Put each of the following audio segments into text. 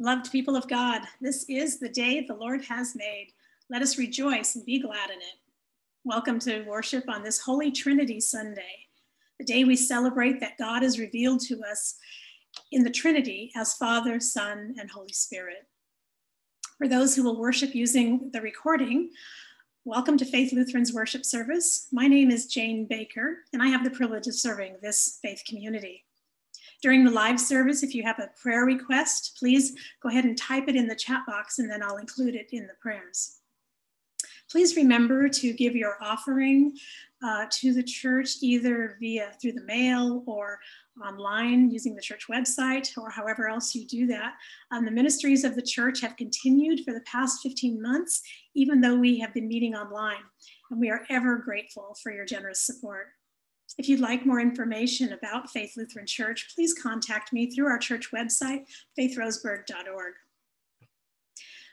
Loved people of God, this is the day the Lord has made. Let us rejoice and be glad in it. Welcome to worship on this Holy Trinity Sunday, the day we celebrate that God is revealed to us in the Trinity as Father, Son, and Holy Spirit. For those who will worship using the recording, welcome to Faith Lutheran's worship service. My name is Jane Baker, and I have the privilege of serving this faith community. During the live service, if you have a prayer request, please go ahead and type it in the chat box and then I'll include it in the prayers. Please remember to give your offering uh, to the church either via through the mail or online using the church website or however else you do that. Um, the ministries of the church have continued for the past 15 months, even though we have been meeting online. And we are ever grateful for your generous support. If you'd like more information about Faith Lutheran Church, please contact me through our church website, faithroseburg.org.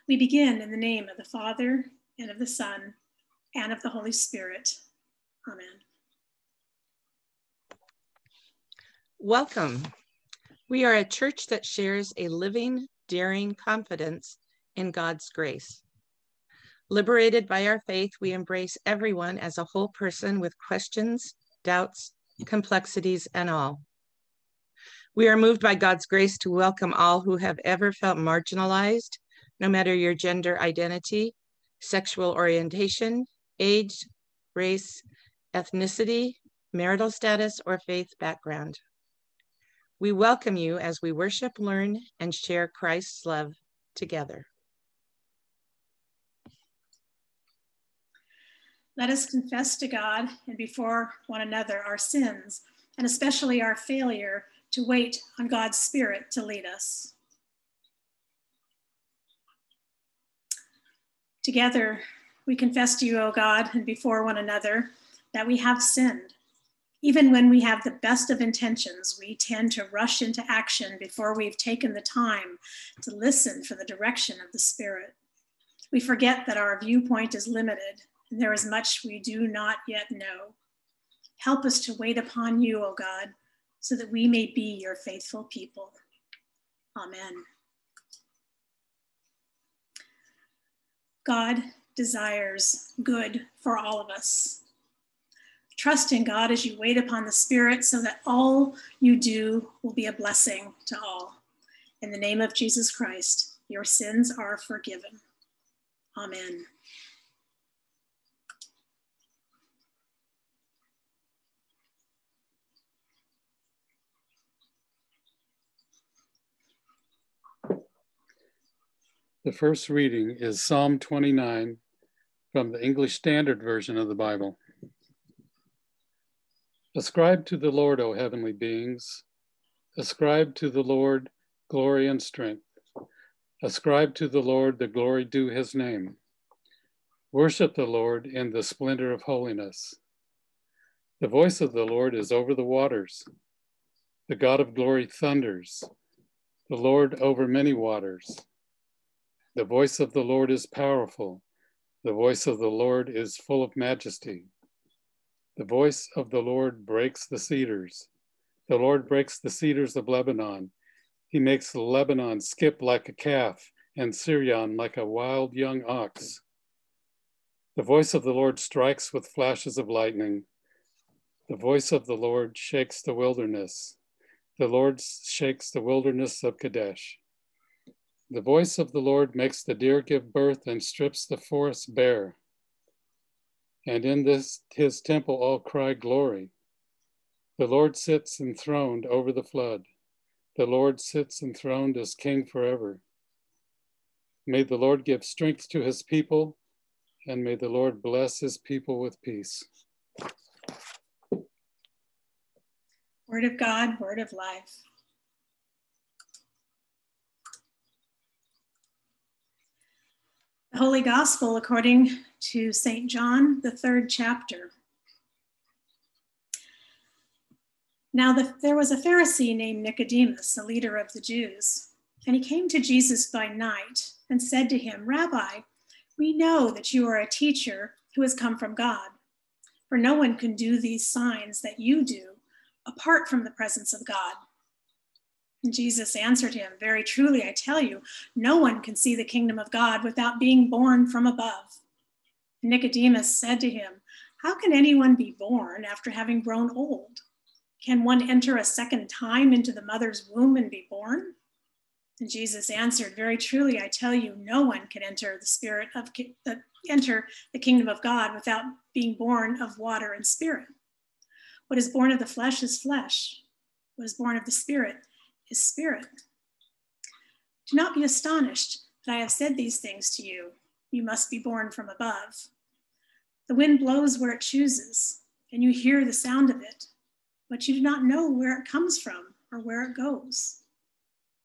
We begin in the name of the Father, and of the Son, and of the Holy Spirit. Amen. Welcome. We are a church that shares a living, daring confidence in God's grace. Liberated by our faith, we embrace everyone as a whole person with questions, doubts, complexities, and all. We are moved by God's grace to welcome all who have ever felt marginalized, no matter your gender identity, sexual orientation, age, race, ethnicity, marital status, or faith background. We welcome you as we worship, learn, and share Christ's love together. Let us confess to God and before one another our sins, and especially our failure to wait on God's Spirit to lead us. Together, we confess to you, O God, and before one another, that we have sinned. Even when we have the best of intentions, we tend to rush into action before we've taken the time to listen for the direction of the Spirit. We forget that our viewpoint is limited and there is much we do not yet know. Help us to wait upon you, O God, so that we may be your faithful people. Amen. God desires good for all of us. Trust in God as you wait upon the Spirit so that all you do will be a blessing to all. In the name of Jesus Christ, your sins are forgiven. Amen. The first reading is Psalm 29 from the English Standard Version of the Bible. Ascribe to the Lord, O heavenly beings. Ascribe to the Lord glory and strength. Ascribe to the Lord the glory due his name. Worship the Lord in the splendor of holiness. The voice of the Lord is over the waters. The God of glory thunders. The Lord over many waters. The voice of the Lord is powerful. The voice of the Lord is full of majesty. The voice of the Lord breaks the cedars. The Lord breaks the cedars of Lebanon. He makes Lebanon skip like a calf and Sirion like a wild young ox. The voice of the Lord strikes with flashes of lightning. The voice of the Lord shakes the wilderness. The Lord shakes the wilderness of Kadesh. The voice of the Lord makes the deer give birth and strips the forest bare. And in this his temple all cry glory. The Lord sits enthroned over the flood. The Lord sits enthroned as king forever. May the Lord give strength to his people, and may the Lord bless his people with peace. Word of God, word of life. Holy Gospel according to St. John, the third chapter. Now the, there was a Pharisee named Nicodemus, a leader of the Jews, and he came to Jesus by night and said to him, Rabbi, we know that you are a teacher who has come from God, for no one can do these signs that you do apart from the presence of God. Jesus answered him, Very truly, I tell you, no one can see the kingdom of God without being born from above. Nicodemus said to him, How can anyone be born after having grown old? Can one enter a second time into the mother's womb and be born? And Jesus answered, Very truly, I tell you, no one can enter the spirit of uh, enter the kingdom of God without being born of water and spirit. What is born of the flesh is flesh. What is born of the spirit his spirit. Do not be astonished that I have said these things to you. You must be born from above. The wind blows where it chooses, and you hear the sound of it, but you do not know where it comes from or where it goes.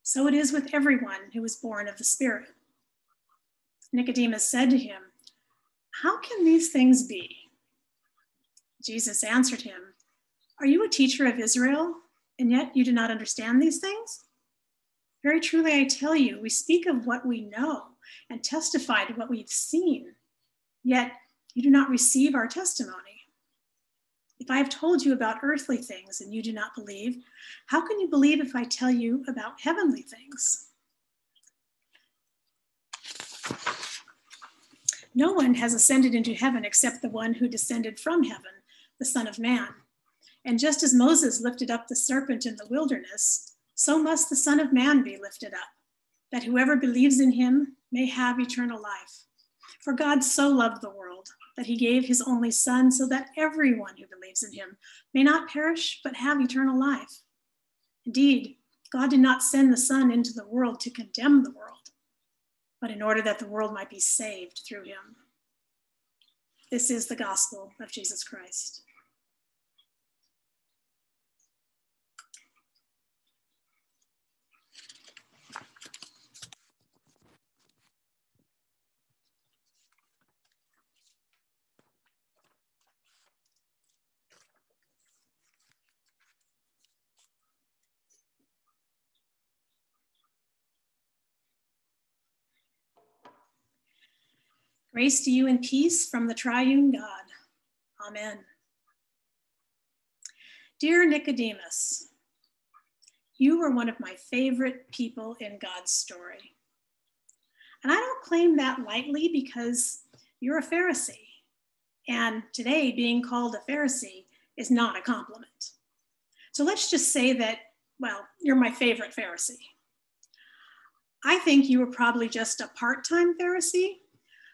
So it is with everyone who is born of the Spirit. Nicodemus said to him, How can these things be? Jesus answered him, Are you a teacher of Israel? And yet you do not understand these things? Very truly, I tell you, we speak of what we know and testify to what we've seen, yet you do not receive our testimony. If I have told you about earthly things and you do not believe, how can you believe if I tell you about heavenly things? No one has ascended into heaven except the one who descended from heaven, the Son of Man. And just as Moses lifted up the serpent in the wilderness, so must the Son of Man be lifted up, that whoever believes in him may have eternal life. For God so loved the world that he gave his only Son, so that everyone who believes in him may not perish, but have eternal life. Indeed, God did not send the Son into the world to condemn the world, but in order that the world might be saved through him. This is the gospel of Jesus Christ. Grace to you and peace from the triune God. Amen. Dear Nicodemus, you are one of my favorite people in God's story. And I don't claim that lightly because you're a Pharisee. And today, being called a Pharisee is not a compliment. So let's just say that, well, you're my favorite Pharisee. I think you were probably just a part time Pharisee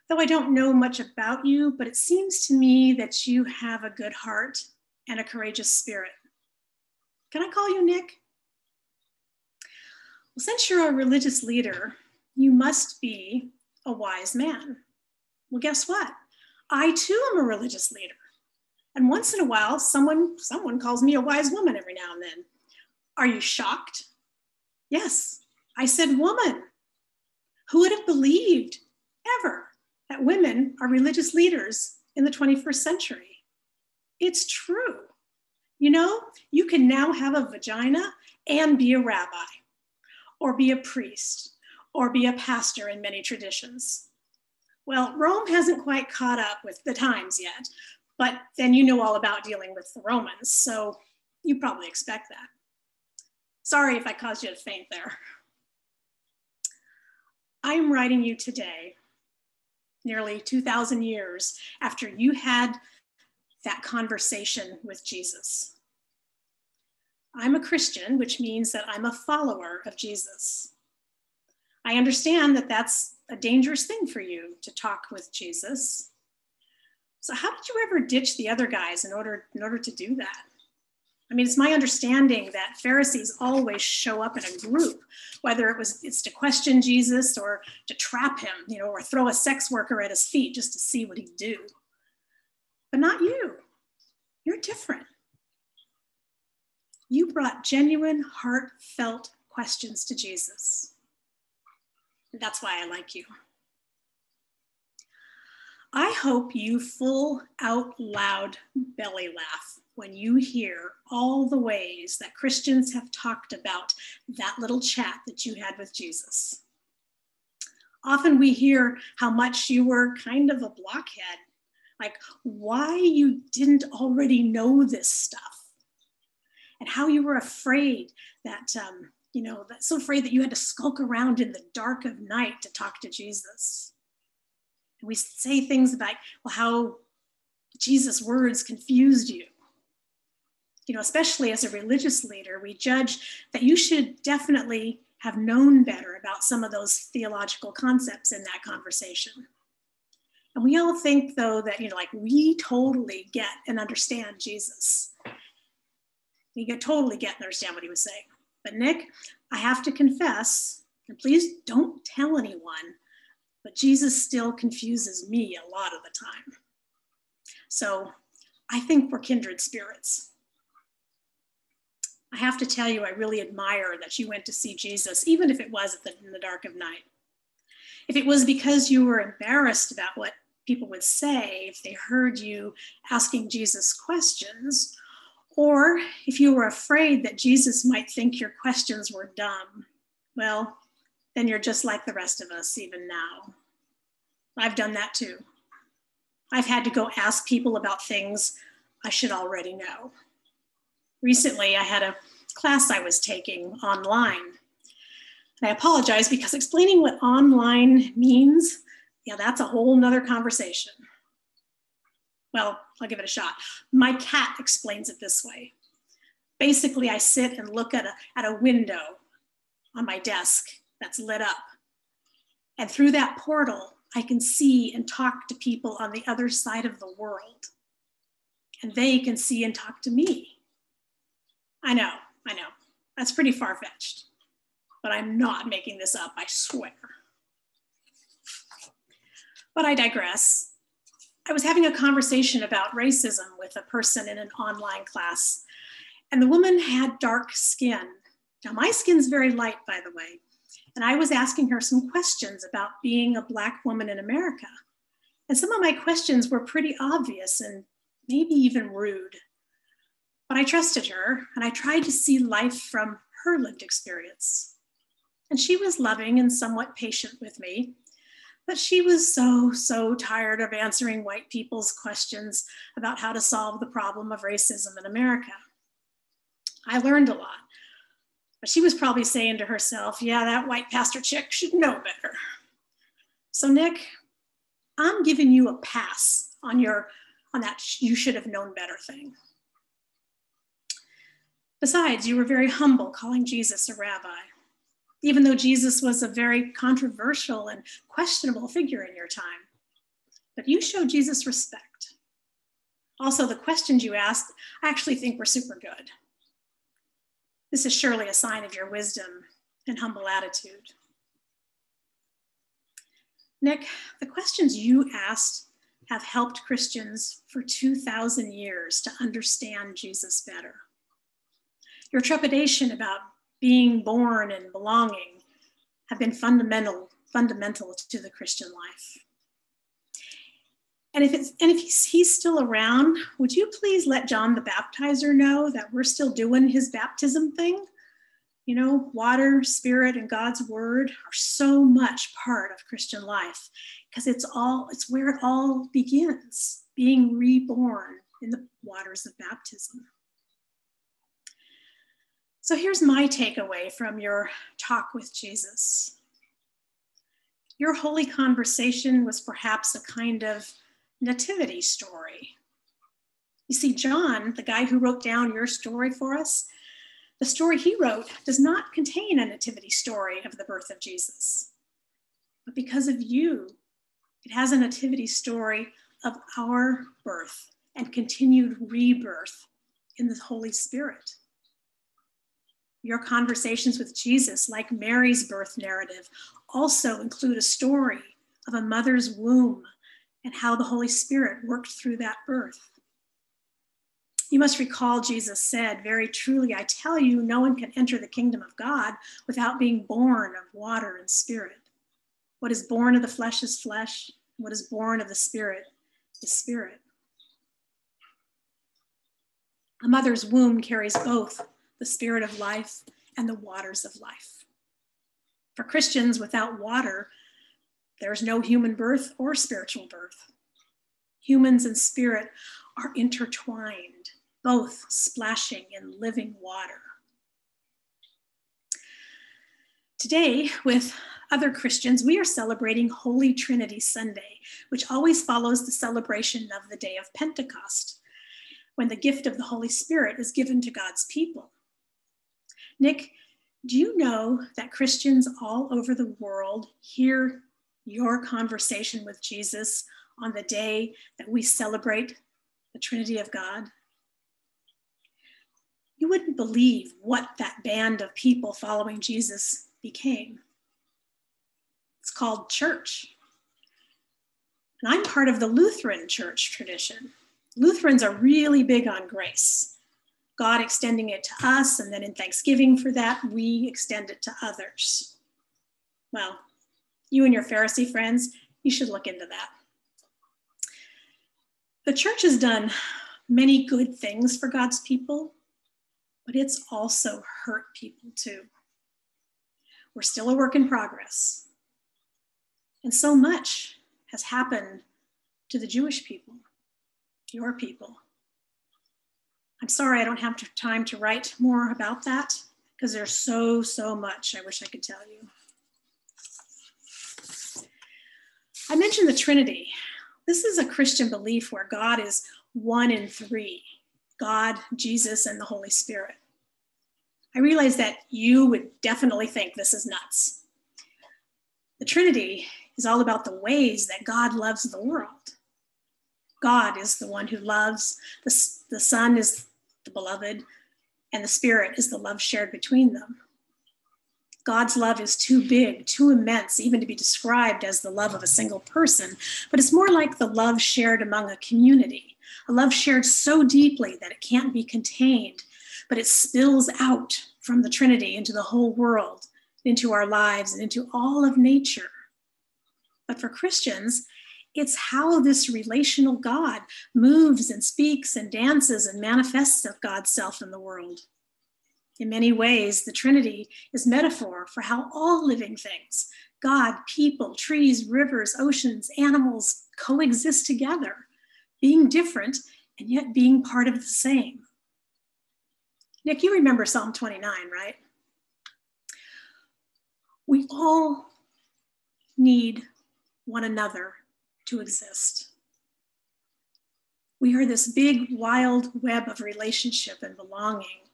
Though I don't know much about you, but it seems to me that you have a good heart and a courageous spirit. Can I call you Nick? Well, since you're a religious leader, you must be a wise man. Well, guess what? I too am a religious leader. And once in a while, someone, someone calls me a wise woman every now and then. Are you shocked? Yes, I said woman. Who would have believed are religious leaders in the 21st century. It's true. You know, you can now have a vagina and be a rabbi, or be a priest, or be a pastor in many traditions. Well, Rome hasn't quite caught up with the times yet, but then you know all about dealing with the Romans, so you probably expect that. Sorry if I caused you to faint there. I am writing you today nearly 2,000 years after you had that conversation with Jesus. I'm a Christian, which means that I'm a follower of Jesus. I understand that that's a dangerous thing for you to talk with Jesus. So, how did you ever ditch the other guys in order, in order to do that? I mean, it's my understanding that Pharisees always show up in a group, whether it was it's to question Jesus or to trap him, you know, or throw a sex worker at his feet just to see what he'd do. But not you. You're different. You brought genuine, heartfelt questions to Jesus. And that's why I like you. I hope you full out loud belly laugh when you hear all the ways that Christians have talked about that little chat that you had with Jesus. Often we hear how much you were kind of a blockhead, like why you didn't already know this stuff, and how you were afraid that um, you know, that's so afraid that you had to skulk around in the dark of night to talk to Jesus. And we say things about, well, how Jesus' words confused you. You know, especially as a religious leader, we judge that you should definitely have known better about some of those theological concepts in that conversation. And we all think, though, that, you know, like we totally get and understand Jesus. We get totally get and understand what he was saying. But Nick, I have to confess, and please don't tell anyone, but Jesus still confuses me a lot of the time. So I think we're kindred spirits. I have to tell you, I really admire that you went to see Jesus, even if it was in the dark of night. If it was because you were embarrassed about what people would say if they heard you asking Jesus questions, or if you were afraid that Jesus might think your questions were dumb, well, then you're just like the rest of us, even now. I've done that too. I've had to go ask people about things I should already know. Recently, I had a class I was taking online. And I apologize because explaining what online means, yeah, that's a whole nother conversation. Well, I'll give it a shot. My cat explains it this way. Basically, I sit and look at a, at a window on my desk that's lit up. And through that portal, I can see and talk to people on the other side of the world. And they can see and talk to me. I know, I know. That's pretty far fetched. But I'm not making this up, I swear. But I digress. I was having a conversation about racism with a person in an online class, and the woman had dark skin. Now, my skin's very light, by the way, and I was asking her some questions about being a Black woman in America. And some of my questions were pretty obvious and maybe even rude. But I trusted her and I tried to see life from her lived experience. And she was loving and somewhat patient with me. But she was so, so tired of answering white people's questions about how to solve the problem of racism in America. I learned a lot. But she was probably saying to herself, yeah, that white pastor chick should know better. So, Nick, I'm giving you a pass on your on that you should have known better thing. Besides, you were very humble calling Jesus a rabbi even though Jesus was a very controversial and questionable figure in your time. But you showed Jesus respect. Also, the questions you asked, I actually think were super good. This is surely a sign of your wisdom and humble attitude. Nick, the questions you asked have helped Christians for 2,000 years to understand Jesus better. Your trepidation about being born and belonging have been fundamental fundamental to the Christian life. And if it's and if he's, he's still around, would you please let John the Baptizer know that we're still doing his baptism thing? You know, water, spirit, and God's word are so much part of Christian life because it's all it's where it all begins, being reborn in the waters of baptism. So here's my takeaway from your talk with Jesus. Your holy conversation was perhaps a kind of nativity story. You see, John, the guy who wrote down your story for us, the story he wrote does not contain a nativity story of the birth of Jesus. But because of you, it has a nativity story of our birth and continued rebirth in the Holy Spirit. Your conversations with Jesus, like Mary's birth narrative, also include a story of a mother's womb and how the Holy Spirit worked through that birth. You must recall Jesus said, Very truly, I tell you, no one can enter the kingdom of God without being born of water and spirit. What is born of the flesh is flesh, what is born of the spirit is spirit. A mother's womb carries both the spirit of life, and the waters of life. For Christians, without water, there is no human birth or spiritual birth. Humans and spirit are intertwined, both splashing in living water. Today, with other Christians, we are celebrating Holy Trinity Sunday, which always follows the celebration of the day of Pentecost, when the gift of the Holy Spirit is given to God's people. Nick, do you know that Christians all over the world hear your conversation with Jesus on the day that we celebrate the Trinity of God? You wouldn't believe what that band of people following Jesus became. It's called church. And I'm part of the Lutheran church tradition. Lutherans are really big on grace. God extending it to us, and then in thanksgiving for that, we extend it to others. Well, you and your Pharisee friends, you should look into that. The church has done many good things for God's people, but it's also hurt people too. We're still a work in progress. And so much has happened to the Jewish people, your people. I'm sorry I don't have time to write more about that because there's so, so much I wish I could tell you. I mentioned the Trinity. This is a Christian belief where God is one in three God, Jesus, and the Holy Spirit. I realize that you would definitely think this is nuts. The Trinity is all about the ways that God loves the world. God is the one who loves, the, the Son is the beloved, and the Spirit is the love shared between them. God's love is too big, too immense, even to be described as the love of a single person, but it's more like the love shared among a community, a love shared so deeply that it can't be contained, but it spills out from the Trinity into the whole world, into our lives, and into all of nature. But for Christians, it's how this relational God moves and speaks and dances and manifests of God's self in the world. In many ways, the Trinity is metaphor for how all living things, God, people, trees, rivers, oceans, animals coexist together, being different and yet being part of the same. Nick, you remember Psalm 29, right? We all need one another to exist. We are this big, wild web of relationship and belonging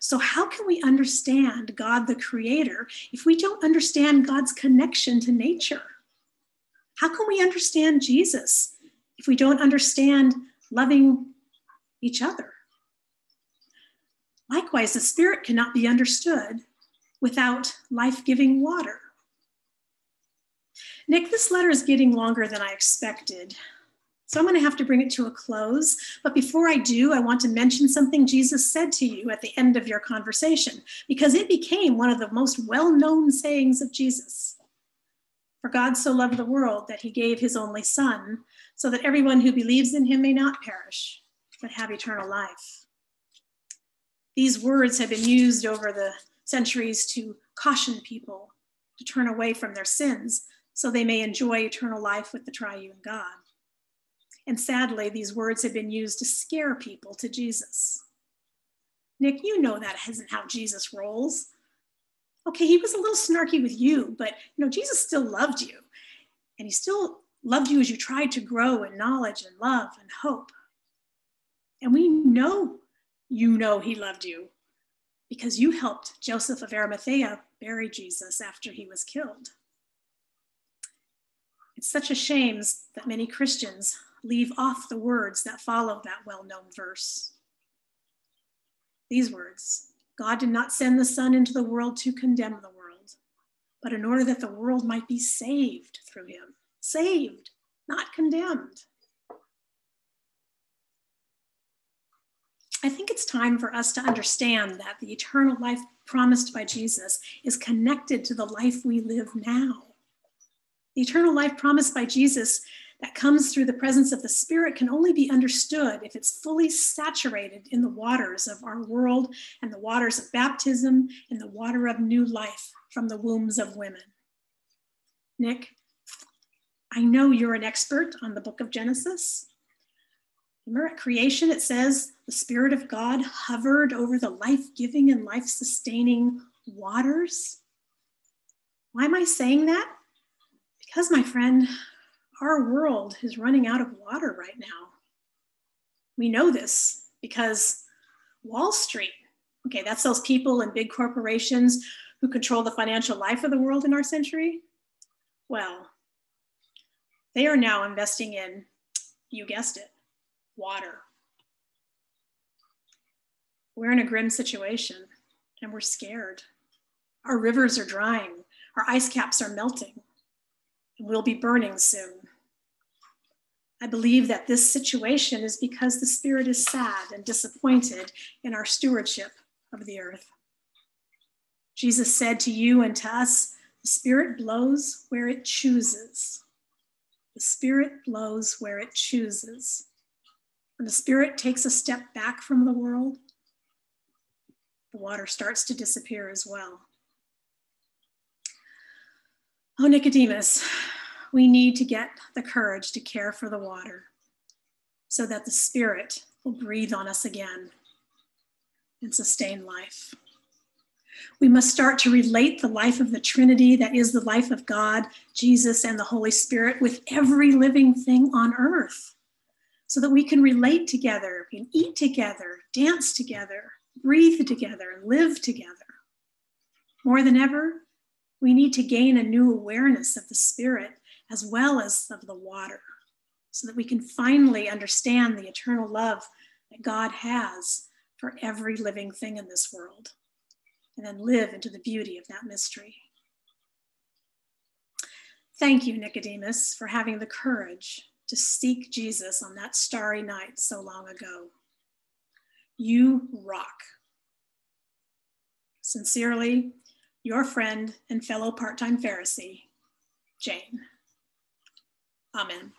so, how can we understand God the Creator if we don't understand God's connection to nature? How can we understand Jesus if we don't understand loving each other? Likewise, the Spirit cannot be understood without life giving water. Nick, this letter is getting longer than I expected. So I'm going to have to bring it to a close. But before I do, I want to mention something Jesus said to you at the end of your conversation, because it became one of the most well known sayings of Jesus. For God so loved the world that he gave his only Son, so that everyone who believes in him may not perish, but have eternal life. These words have been used over the centuries to caution people to turn away from their sins so they may enjoy eternal life with the triune God. And sadly, these words have been used to scare people to Jesus. Nick, you know that isn't how Jesus rolls. Okay, he was a little snarky with you, but you know, Jesus still loved you. And he still loved you as you tried to grow in knowledge and love and hope. And we know you know he loved you because you helped Joseph of Arimathea bury Jesus after he was killed. It's such a shame that many Christians leave off the words that follow that well known verse. These words God did not send the Son into the world to condemn the world, but in order that the world might be saved through him. Saved, not condemned. I think it's time for us to understand that the eternal life promised by Jesus is connected to the life we live now. The eternal life promised by Jesus that comes through the presence of the Spirit can only be understood if it's fully saturated in the waters of our world and the waters of baptism and the water of new life from the wombs of women. Nick, I know you're an expert on the book of Genesis. Remember at creation, it says the Spirit of God hovered over the life giving and life sustaining waters. Why am I saying that? Because, my friend, our world is running out of water right now. We know this because Wall Street, okay, that's those people and big corporations who control the financial life of the world in our century. Well, they are now investing in, you guessed it, water. We're in a grim situation and we're scared. Our rivers are drying, our ice caps are melting, and we'll be burning soon. I believe that this situation is because the Spirit is sad and disappointed in our stewardship of the earth. Jesus said to you and to us, the Spirit blows where it chooses. The Spirit blows where it chooses. When the Spirit takes a step back from the world, the water starts to disappear as well. Oh, Nicodemus, we need to get the courage to care for the water so that the Spirit will breathe on us again and sustain life. We must start to relate the life of the Trinity, that is the life of God, Jesus, and the Holy Spirit, with every living thing on earth, so that we can relate together, we can eat together, dance together, breathe together, and live together. More than ever, we need to gain a new awareness of the Spirit as well as of the water, so that we can finally understand the eternal love that God has for every living thing in this world, and then live into the beauty of that mystery. Thank you, Nicodemus, for having the courage to seek Jesus on that starry night so long ago. You rock. Sincerely, your friend and fellow part time Pharisee, Jane. Amen.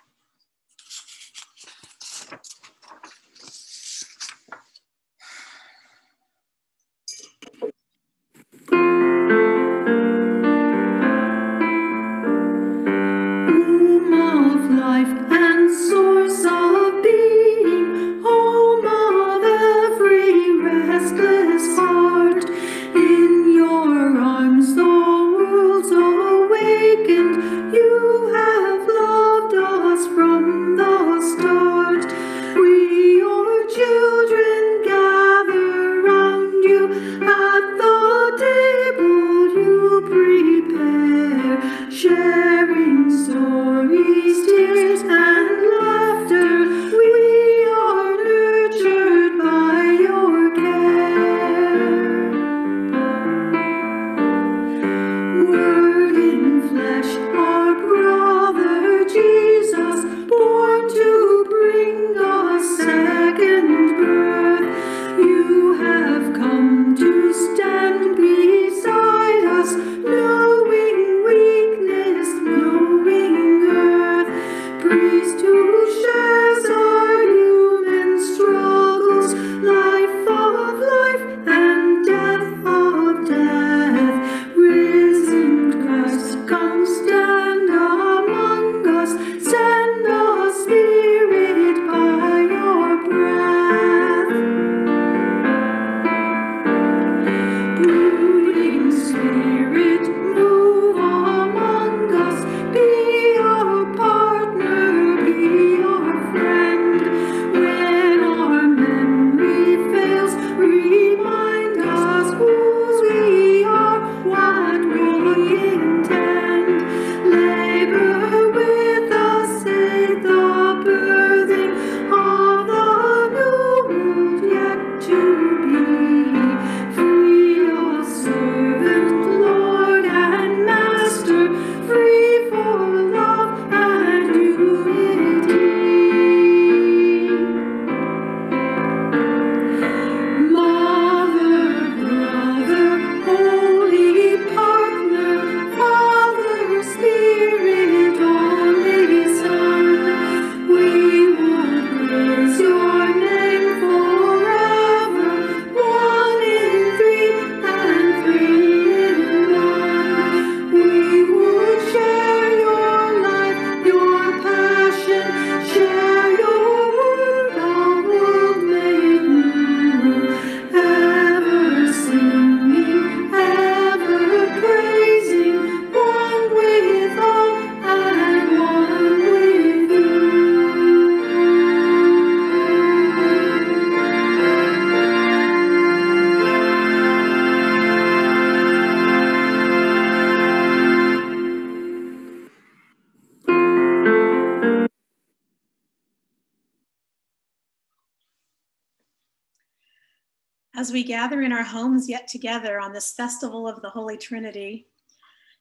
As we gather in our homes yet together on this festival of the Holy Trinity,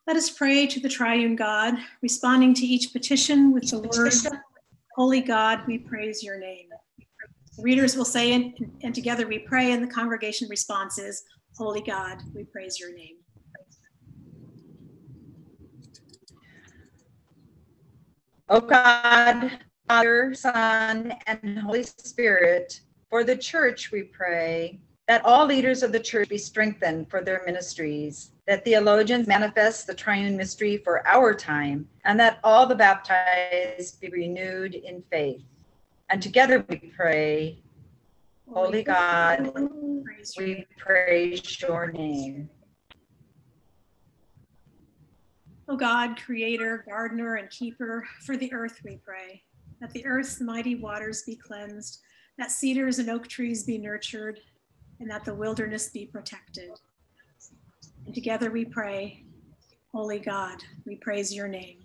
let us pray to the triune God, responding to each petition with the words, Holy God, we praise your name. The readers will say, and, and together we pray, and the congregation responses, Holy God, we praise your name. O God, Father, Son, and Holy Spirit, for the church we pray that all leaders of the church be strengthened for their ministries, that theologians manifest the triune mystery for our time, and that all the baptized be renewed in faith. And together we pray, Holy God, we praise your name. O God, creator, gardener, and keeper, for the earth we pray, that the earth's mighty waters be cleansed, that cedars and oak trees be nurtured, and that the wilderness be protected. And together we pray, Holy God, we praise your name.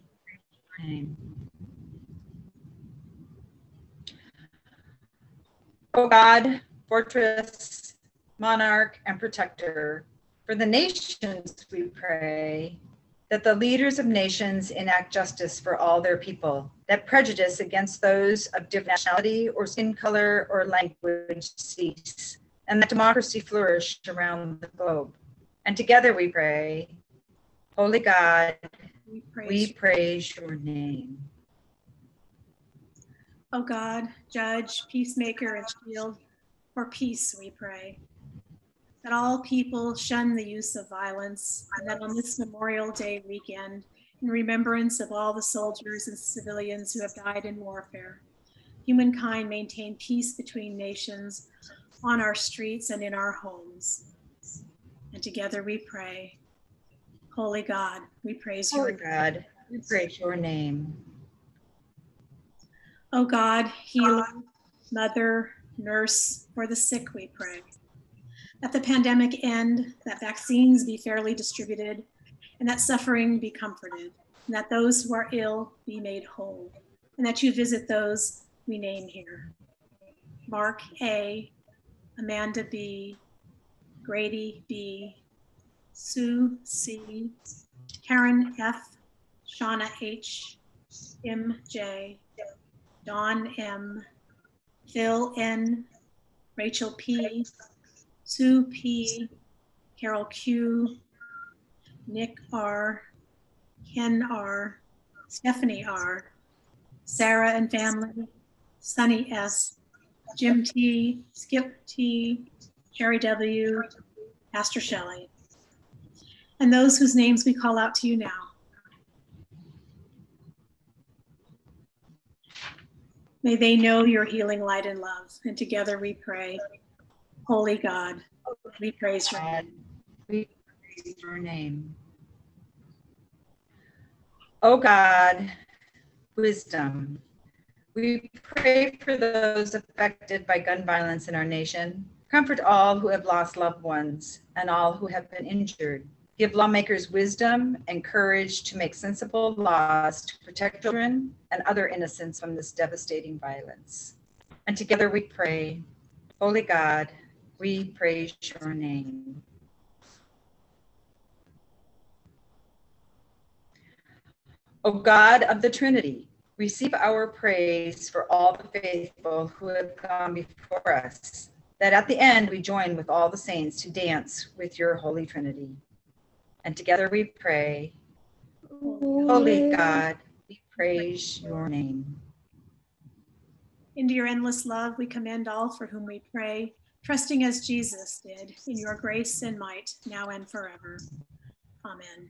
Amen. O God, fortress, monarch, and protector, for the nations we pray, that the leaders of nations enact justice for all their people, that prejudice against those of different nationality or skin color or language cease, and that democracy flourish around the globe. And together we pray, Holy God, We praise, we praise your name. O God, judge, peacemaker, and shield, for peace we pray. That all people shun the use of violence, and that on this Memorial Day weekend, in remembrance of all the soldiers and civilians who have died in warfare, humankind maintain peace between nations on our streets and in our homes. And together we pray, Holy God, we praise your Holy God, we praise your name. O God, healer, mother, nurse, for the sick we pray. That the pandemic end, that vaccines be fairly distributed, and that suffering be comforted, and that those who are ill be made whole, and that you visit those we name here. Mark A, Amanda B, Grady B, Sue C, Karen F, Shauna H, M. J, Don M, Phil N, Rachel P, Sue P, Carol Q, Nick R, Ken R, Stephanie R, Sarah and family, Sunny S, Jim T, Skip T, Sherry W, Pastor Shelley, and those whose names we call out to you now. May they know your healing light and love. And together we pray, Holy God, we praise your name. We praise your name. O God, wisdom. We pray for those affected by gun violence in our nation. Comfort all who have lost loved ones and all who have been injured. Give lawmakers wisdom and courage to make sensible laws to protect children and other innocents from this devastating violence. And together we pray, Holy God, we praise your name. O God of the Trinity, receive our praise for all the faithful who have gone before us, that at the end we join with all the saints to dance with your Holy Trinity. And together we pray, Holy God, we praise your name. Into your endless love, we commend all for whom we pray, trusting as Jesus did in your grace and might, now and forever. Amen.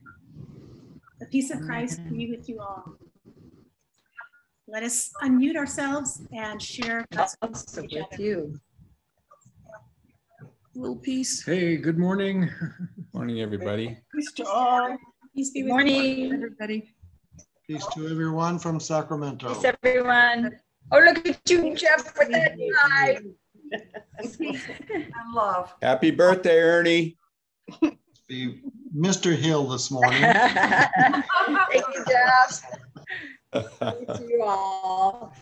The peace of Christ be with you all. Let us unmute ourselves and share God's Also with each with you. Little piece. Hey, good morning. Morning, everybody. Peace to all. Peace be Good with you. Everybody. Peace to everyone from Sacramento. peace everyone. Oh, look at you, Jeff, with that tie. And love. Happy birthday, Ernie. Mr. Hill this morning. Thank you, Jeff. To you all.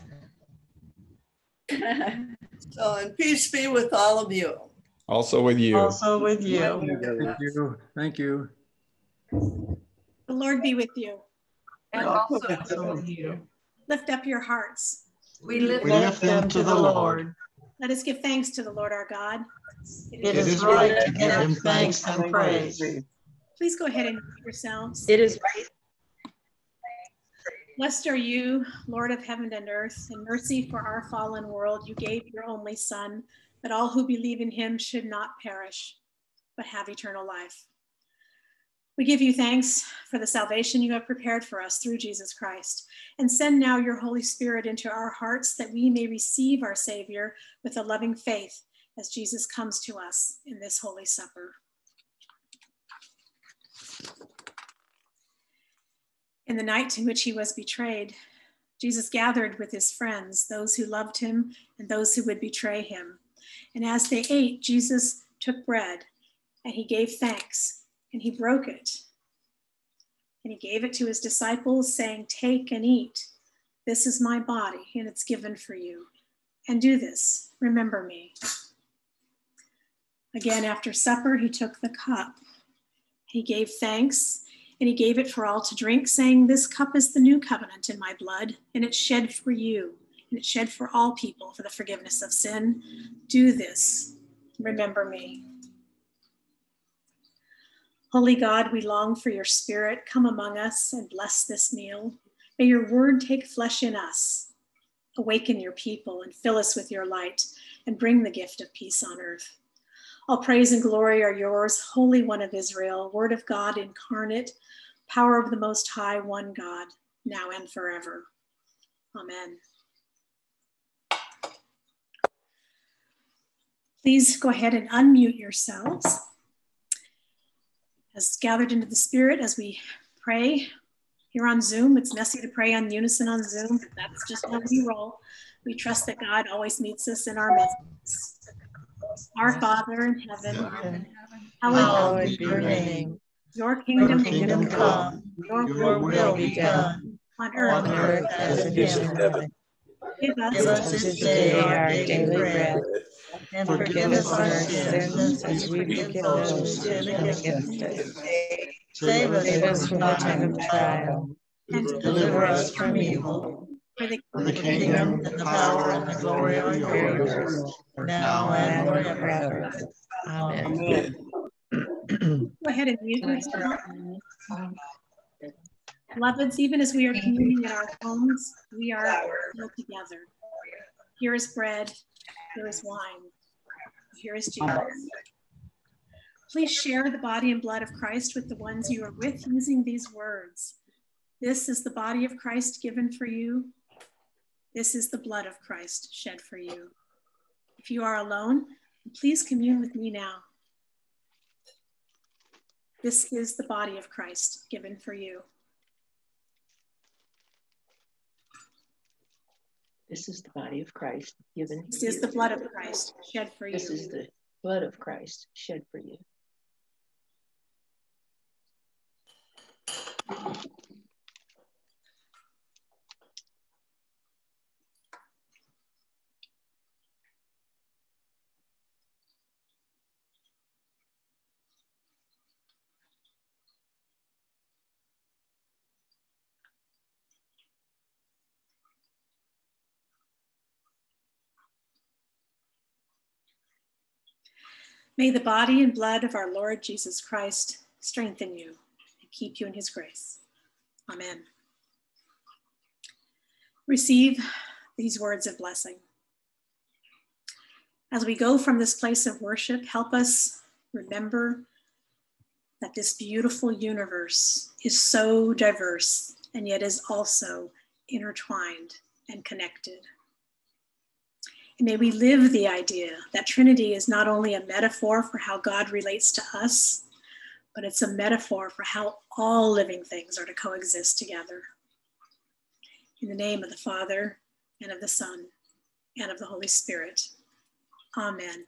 So, and peace be with all of you. Also with you. Also with you. Thank you. Thank you. The Lord be with you. And also with you. Lift up your hearts. We lift We lift them to the Lord. Let us give thanks to the Lord our God. It is right to give him thanks and praise. Please go ahead and mute yourselves. It is right. Blessed are you, Lord of heaven and earth. In mercy for our fallen world, you gave your only Son, that all who believe in him should not perish, but have eternal life. We give you thanks for the salvation you have prepared for us through Jesus Christ. And send now your Holy Spirit into our hearts that we may receive our Savior with a loving faith as Jesus comes to us in this Holy Supper. In the night in which he was betrayed, Jesus gathered with his friends, those who loved him and those who would betray him. And as they ate, Jesus took bread and he gave thanks and he broke it. And he gave it to his disciples, saying, Take and eat. This is my body, and it's given for you. And do this, remember me. Again, after supper, he took the cup. He gave thanks, and he gave it for all to drink, saying, This cup is the new covenant in my blood, and it's shed for you, and it's shed for all people for the forgiveness of sin. Do this, remember me. Holy God, we long for your spirit. Come among us and bless this meal. May your word take flesh in us. Awaken your people and fill us with your light and bring the gift of peace on earth. All praise and glory are yours, Holy One of Israel, Word of God incarnate, power of the Most High, one God, now and forever. Amen. Please go ahead and unmute yourselves as gathered into the spirit as we pray here on Zoom. It's messy to pray on unison on Zoom, but that's just how we roll. We trust that God always meets us in our midst. Our Father in heaven, hallowed be your name. Your kingdom, kingdom come. your Your will will be done on on earth. earth as it is in heaven. Give Give us us this day our daily bread. And forgive us our sins as we forgive those who sin against us. Save us from the time of trial. and Deliver us from evil. For the For the The kingdom, kingdom and the power and the glory are yours, now and forever. Amen. Go ahead and mute yourself. Beloveds, even as we are communing in our homes, we are still together. Here is bread, here is wine, here is Jesus. Please share the body and blood of Christ with the ones you are with using these words. This is the body of Christ given for you. This is the blood of Christ shed for you. If you are alone, please commune with me now. This is the body of Christ given for you. This is the body of Christ given. This is you. the blood of Christ shed for you. This is the blood of Christ shed for you. May the body and blood of our Lord Jesus Christ strengthen you and keep you in his grace. Amen. Receive these words of blessing. As we go from this place of worship, help us remember that this beautiful universe is so diverse and yet is also intertwined and connected. May we live the idea that Trinity is not only a metaphor for how God relates to us, but it's a metaphor for how all living things are to coexist together. In the name of the Father, and of the Son, and of the Holy Spirit. Amen.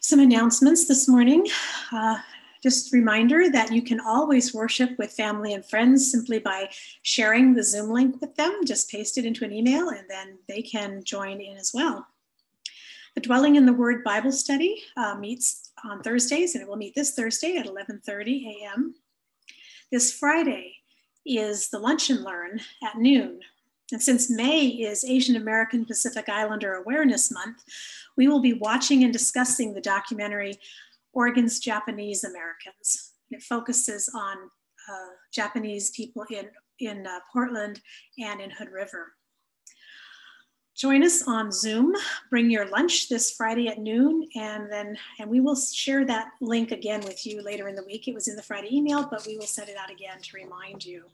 Some announcements this morning. Uh, just a reminder that you can always worship with family and friends simply by sharing the Zoom link with them. Just paste it into an email and then they can join in as well. The Dwelling in the Word Bible Study uh, meets on Thursdays, and it will meet this Thursday at 11:30 a.m. This Friday is the Lunch and Learn at noon. And since May is Asian American Pacific Islander Awareness Month, we will be watching and discussing the documentary Oregon's Japanese Americans. It focuses on uh, Japanese people in, in uh, Portland and in Hood River. Join us on Zoom. Bring your lunch this Friday at noon, and then and we will share that link again with you later in the week. It was in the Friday email, but we will send it out again to remind you.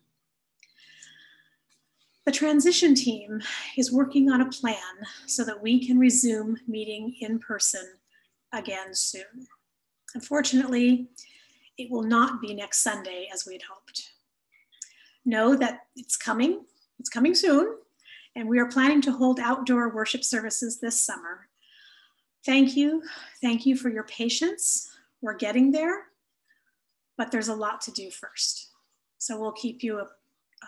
The transition team is working on a plan so that we can resume meeting in person again soon. Unfortunately, it will not be next Sunday as we had hoped. Know that it's coming, it's coming soon, and we are planning to hold outdoor worship services this summer. Thank you. Thank you for your patience. We're getting there, but there's a lot to do first. So we'll keep you up,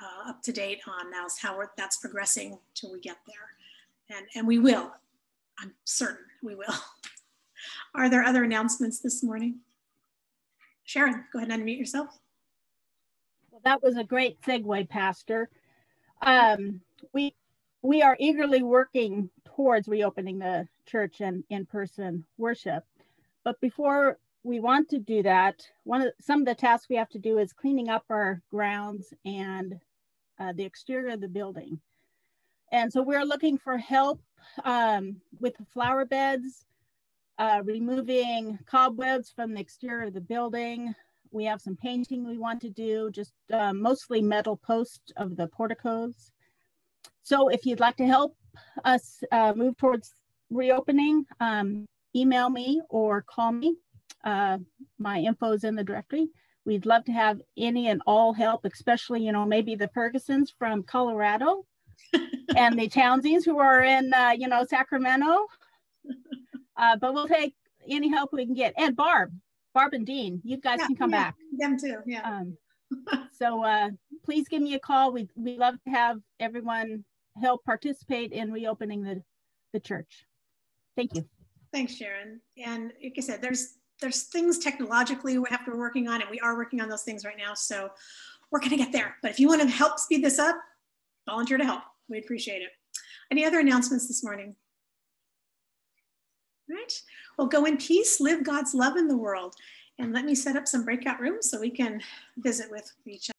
uh, up to date on now how that's progressing till we get there. And, and we will. I'm certain we will. Are there other announcements this morning? Sharon, go ahead and unmute yourself. Well, that was a great segue, Pastor. Um, we we are eagerly working towards reopening the church and in-person worship. But before we want to do that, one of some of the tasks we have to do is cleaning up our grounds and uh, the exterior of the building. And so we're looking for help um, with the flower beds, uh, removing cobwebs from the exterior of the building. We have some painting we want to do, just uh, mostly metal posts of the porticos. So if you'd like to help us uh, move towards reopening, um, email me or call me. Uh, my info is in the directory. We'd love to have any and all help, especially, you know, maybe the Fergusons from Colorado and the Townsies who are in, uh, you know, Sacramento. Uh, but we'll take any help we can get. And Barb, Barb and Dean, you guys yeah, can come yeah, back. Them too, yeah. Um, so uh, please give me a call. We we love to have everyone help participate in reopening the, the church. Thank you. Thanks, Sharon. And like I said, there's there's things technologically we have to be working on, and we are working on those things right now. So we're gonna get there. But if you want to help speed this up, volunteer to help. We appreciate it. Any other announcements this morning? Right. Well, go in peace, live God's love in the world. And let me set up some breakout rooms so we can visit with each other.